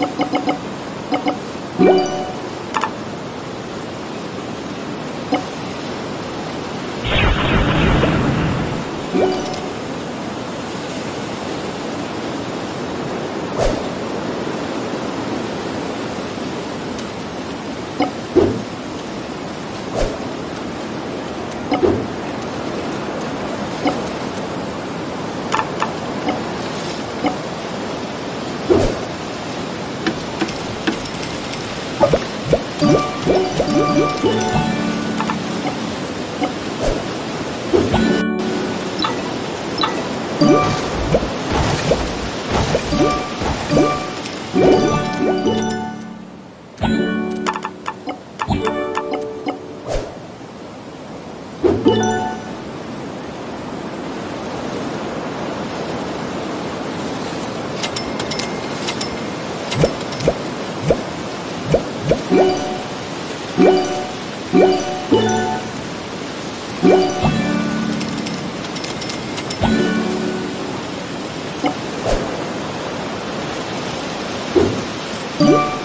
you Thank you.